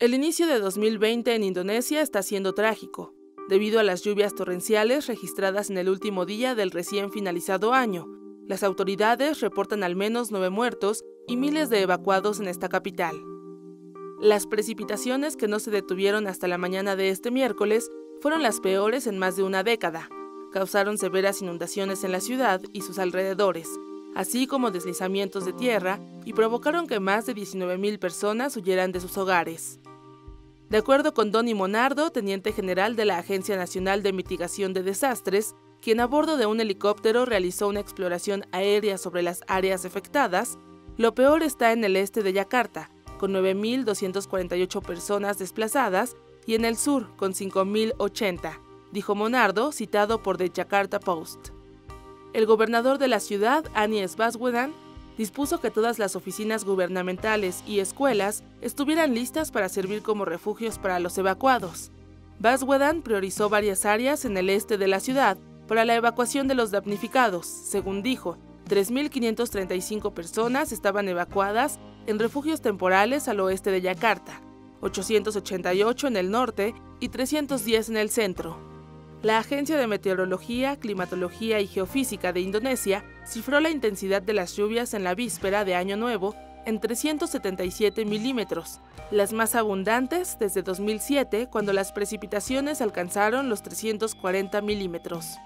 El inicio de 2020 en Indonesia está siendo trágico, debido a las lluvias torrenciales registradas en el último día del recién finalizado año. Las autoridades reportan al menos nueve muertos y miles de evacuados en esta capital. Las precipitaciones que no se detuvieron hasta la mañana de este miércoles fueron las peores en más de una década. Causaron severas inundaciones en la ciudad y sus alrededores, así como deslizamientos de tierra, y provocaron que más de 19.000 personas huyeran de sus hogares. De acuerdo con Donny Monardo, teniente general de la Agencia Nacional de Mitigación de Desastres, quien a bordo de un helicóptero realizó una exploración aérea sobre las áreas afectadas, lo peor está en el este de Yakarta, con 9.248 personas desplazadas, y en el sur, con 5.080, dijo Monardo, citado por The Jakarta Post. El gobernador de la ciudad, Anies Baswedan, dispuso que todas las oficinas gubernamentales y escuelas estuvieran listas para servir como refugios para los evacuados. Baswedan priorizó varias áreas en el este de la ciudad para la evacuación de los damnificados. Según dijo, 3.535 personas estaban evacuadas en refugios temporales al oeste de Yakarta, 888 en el norte y 310 en el centro. La Agencia de Meteorología, Climatología y Geofísica de Indonesia cifró la intensidad de las lluvias en la víspera de Año Nuevo en 377 milímetros, las más abundantes desde 2007 cuando las precipitaciones alcanzaron los 340 milímetros.